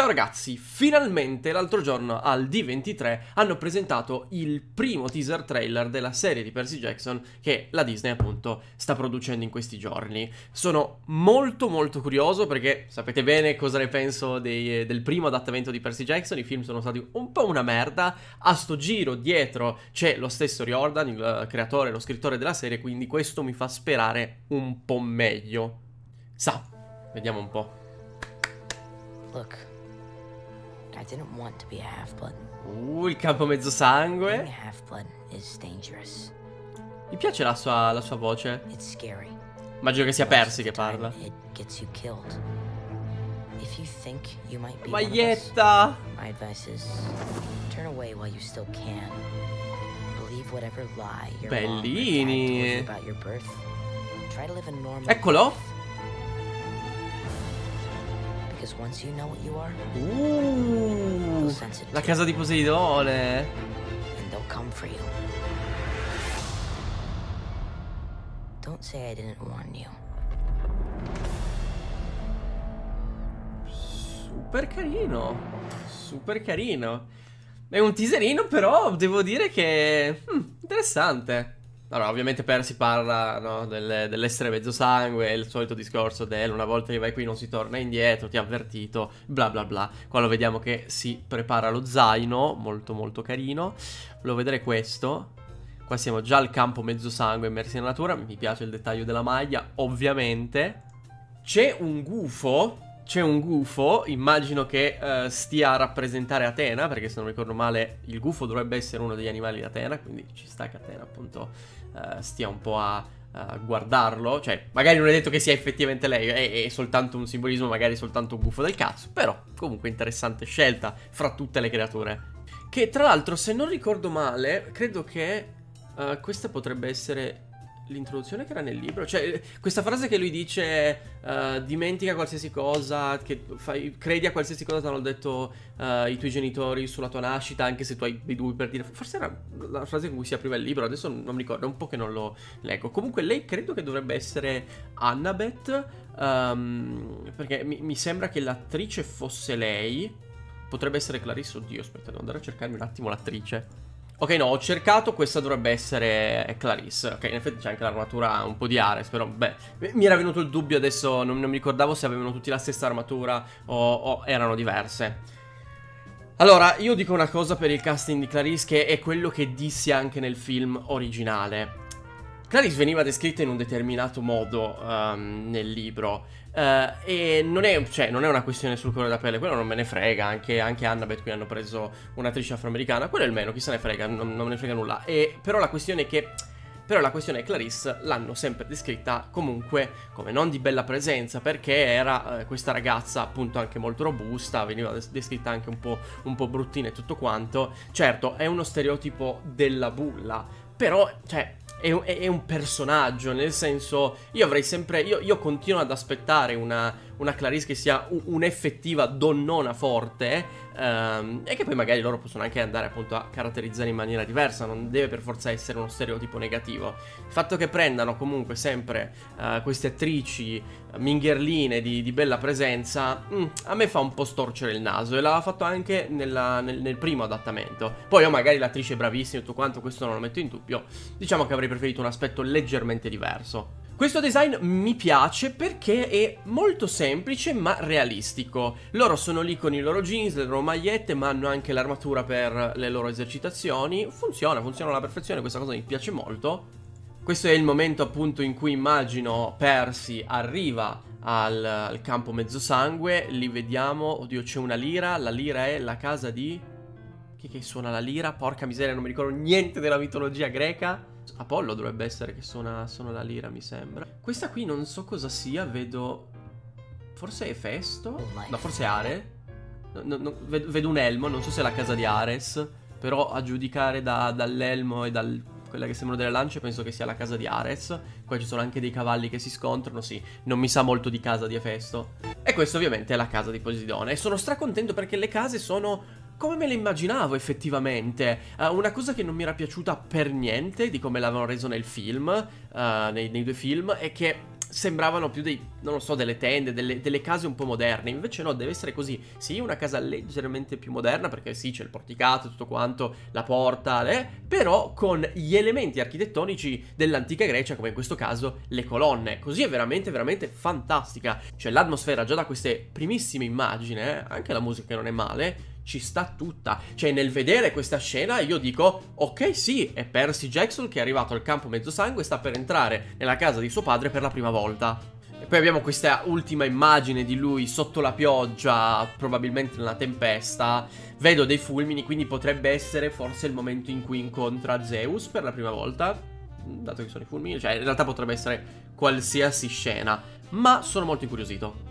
Ciao ragazzi, finalmente l'altro giorno al D23 hanno presentato il primo teaser trailer della serie di Percy Jackson che la Disney appunto sta producendo in questi giorni. Sono molto molto curioso perché sapete bene cosa ne penso dei, del primo adattamento di Percy Jackson, i film sono stati un po' una merda, a sto giro dietro c'è lo stesso Riordan, il creatore, lo scrittore della serie, quindi questo mi fa sperare un po' meglio. Sa, vediamo un po'. Look, I didn't want to be a half-blood. Uh, il campo mezzo Being sangue. a half-blood is dangerous. Mi piace la sua, la sua voce. It's scary. Immagino che sia the che parla. It gets you killed. If you think you might be one of us, Maglietta! my advice is turn away while you still can. Believe whatever lie your Bellini. about your birth. Try to live a normal Eccolo. Uh, la casa di Poseidone. Don't say I didn't warn you. Super carino. Super carino. È un teaserino, però devo dire che. hmm, interessante. Allora, ovviamente Percy parla no, del- dell'essere mezzo sangue, il solito discorso del una volta che vai qui non si torna indietro, ti ha avvertito, bla bla bla. Qua lo vediamo che si prepara lo zaino, molto molto carino. Volevo vedere questo. Qua siamo già al campo mezzo sangue immersi nella natura, mi piace il dettaglio della maglia, ovviamente. C'è un gufo. C'è un gufo, immagino che eh, stia a rappresentare Atena, perché se non ricordo male il gufo dovrebbe essere uno degli animali di Atena, quindi ci sta che Atena appunto eh, stia un po' a, a guardarlo, cioè magari non è detto che sia effettivamente lei, è, è soltanto un simbolismo, magari soltanto un gufo del cazzo, però comunque interessante scelta fra tutte le creature. Che tra l'altro se non ricordo male, credo che eh, questa potrebbe essere l'introduzione che era nel libro. Cioè, questa frase che lui dice: eh, Dimentica qualsiasi cosa, che fai- credi a qualsiasi cosa ti hanno detto eh, i tuoi genitori sulla tua nascita, anche se tu hai dei dubbi per dire. Forse era la frase con cui si apriva il libro, adesso non mi ricordo, è un po' che non lo leggo. Comunque, lei credo che dovrebbe essere Annabeth. ehm, perché mi, mi sembra che l'attrice fosse lei. Potrebbe essere Clarissa. Oddio, aspetta, devo andare a cercarmi un attimo l'attrice. Ok, no, ho cercato, questa dovrebbe essere Clarisse. Ok, in effetti c'è anche l'armatura un po' di Ares, però beh, mi era venuto il dubbio adesso, non, non mi ricordavo se avevano tutti la stessa armatura o, o erano diverse. Allora, io dico una cosa per il casting di Clarisse che è quello che dissi anche nel film originale. Clarisse veniva descritta in un determinato modo ehm, nel libro eh, e non è, cioè, non è una questione sul colore della pelle, quello non me ne frega, anche, anche Annabeth qui hanno preso un'attrice afroamericana, quello è il meno, chi se ne frega, non, non me ne frega nulla. E, però la questione è che... Però la questione è che Clarisse l'hanno sempre descritta comunque come non di bella presenza perché era eh, questa ragazza appunto anche molto robusta, veniva des- descritta anche un po', un po' bruttina e tutto quanto. Certo, è uno stereotipo della bulla, però, cioè, è è un personaggio, nel senso, io avrei sempre, io, io continuo ad aspettare una, una Clarisse che sia un'effettiva donnona forte ehm, e che poi magari loro possono anche andare appunto a caratterizzare in maniera diversa, non deve per forza essere uno stereotipo negativo. Il fatto che prendano comunque sempre eh, queste attrici eh, mingherline di, di bella presenza, mm, a me fa un po' storcere il naso e l'aveva fatto anche nella- nel, nel primo adattamento. Poi io magari l'attrice è bravissima e tutto quanto, questo non lo metto in dubbio, diciamo che avrei preferito un aspetto leggermente diverso. Questo design mi piace perché è molto semplice ma realistico. Loro sono lì con i loro jeans, le loro magliette, ma hanno anche l'armatura per le loro esercitazioni. Funziona, funziona alla perfezione, questa cosa mi piace molto. Questo è il momento appunto in cui immagino Percy arriva al, al campo mezzosangue, lì vediamo, oddio c'è una lira, la lira è la casa di... Chi che suona la lira? Porca miseria, non mi ricordo niente della mitologia greca. Apollo dovrebbe essere che suona, suona la lira, mi sembra. Questa qui non so cosa sia, vedo... Forse è Festo? No, forse è Are. No, no, no, ved- vedo un elmo, non so se è la casa di Ares, però a giudicare da- dall'elmo e da quella che sembrano delle lance penso che sia la casa di Ares. Qua ci sono anche dei cavalli che si scontrano, sì, non mi sa molto di casa di Efesto. E questo ovviamente è la casa di Poseidone. E sono stracontento perché le case sono come me le immaginavo effettivamente. Eh, una cosa che non mi era piaciuta per niente di come l'avevano reso nel film, eh, nei, nei due film, è che sembravano più dei, non lo so, delle tende, delle, delle, case un po' moderne. Invece no, deve essere così. Sì, una casa leggermente più moderna, perché sì, c'è il porticato, tutto quanto, la porta, eh, però con gli elementi architettonici dell'antica Grecia, come in questo caso le colonne. Così è veramente, veramente fantastica. Cioè l'atmosfera già da queste primissime immagini, eh, anche la musica non è male, ci sta tutta. Cioè, nel vedere questa scena, io dico: Ok, sì, è Percy Jackson che è arrivato al campo mezzo sangue e sta per entrare nella casa di suo padre per la prima volta. E poi abbiamo questa ultima immagine di lui sotto la pioggia, probabilmente nella tempesta. Vedo dei fulmini, quindi potrebbe essere forse il momento in cui incontra Zeus per la prima volta. Dato che sono i fulmini, cioè in realtà potrebbe essere qualsiasi scena. Ma sono molto incuriosito.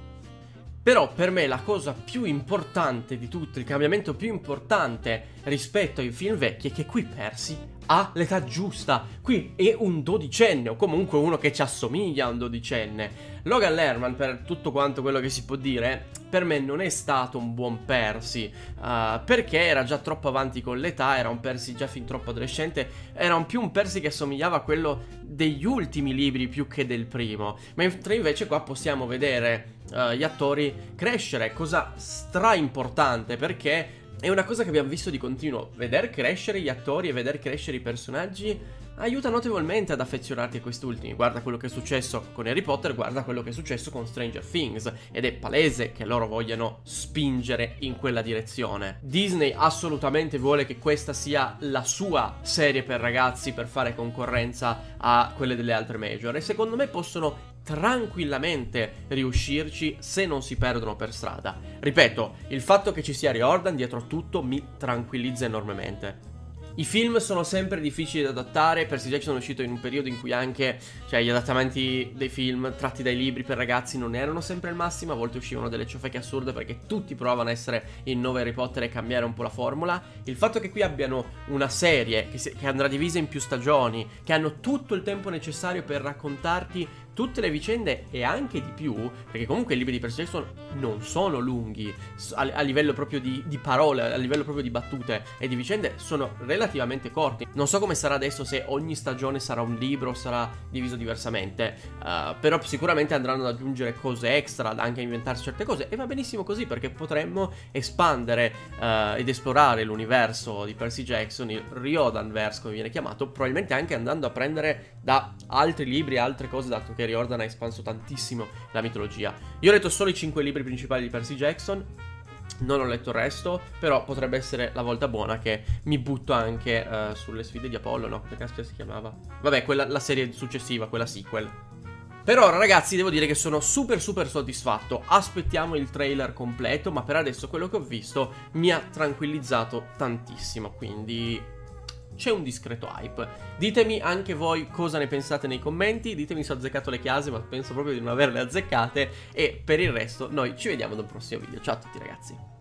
Però per me la cosa più importante di tutto, il cambiamento più importante rispetto ai film vecchi è che qui Percy ha l'età giusta. Qui è un dodicenne, o comunque uno che ci assomiglia a un dodicenne. Logan Lerman, per tutto quanto quello che si può dire, per me non è stato un buon Percy, uh, perché era già troppo avanti con l'età, era un Percy già fin troppo adolescente, era un più un Percy che assomigliava a quello degli ultimi libri più che del primo. Mentre invece qua possiamo vedere uh, gli attori crescere, cosa stra importante, perché è una cosa che abbiamo visto di continuo. Veder crescere gli attori e veder crescere i personaggi aiuta notevolmente ad affezionarti a quest'ultimi. Guarda quello che è successo con Harry Potter, guarda quello che è successo con Stranger Things. Ed è palese che loro vogliano spingere in quella direzione. Disney assolutamente vuole che questa sia la sua serie per ragazzi per fare concorrenza a quelle delle altre major. E secondo me possono tranquillamente riuscirci se non si perdono per strada. Ripeto, il fatto che ci sia Riordan dietro a tutto mi tranquillizza enormemente. I film sono sempre difficili da adattare, Percy Jackson è uscito in un periodo in cui anche cioè, gli adattamenti dei film tratti dai libri per ragazzi non erano sempre il massimo, a volte uscivano delle ciofeche assurde perché tutti provavano a essere il nuovo Harry Potter e cambiare un po' la formula. Il fatto che qui abbiano una serie che, si, che andrà divisa in più stagioni, che hanno tutto il tempo necessario per raccontarti tutte le vicende e anche di più, perché comunque i libri di Percy Jackson non sono lunghi a, a livello proprio di, di, parole, a livello proprio di battute e di vicende, sono relativamente corti. Non so come sarà adesso se ogni stagione sarà un libro o sarà diviso diversamente, uh, però sicuramente andranno ad aggiungere cose extra, anche a inventarsi certe cose e va benissimo così perché potremmo espandere uh, ed esplorare l'universo di Percy Jackson, il Riodanverse come viene chiamato, probabilmente anche andando a prendere da altri libri altre cose dato che Riordan ha espanso tantissimo la mitologia. Io ho letto solo i 5 libri principali di Percy Jackson, non ho letto il resto, però potrebbe essere la volta buona che mi butto anche uh, sulle sfide di Apollo, no? Che caspita si chiamava? Vabbè, quella, la serie successiva, quella sequel. Per ora ragazzi devo dire che sono super super soddisfatto, aspettiamo il trailer completo, ma per adesso quello che ho visto mi ha tranquillizzato tantissimo, quindi c'è un discreto hype. Ditemi anche voi cosa ne pensate nei commenti, ditemi se ho azzeccato le chiase, ma penso proprio di non averle azzeccate. E per il resto noi ci vediamo nel prossimo video. Ciao a tutti ragazzi.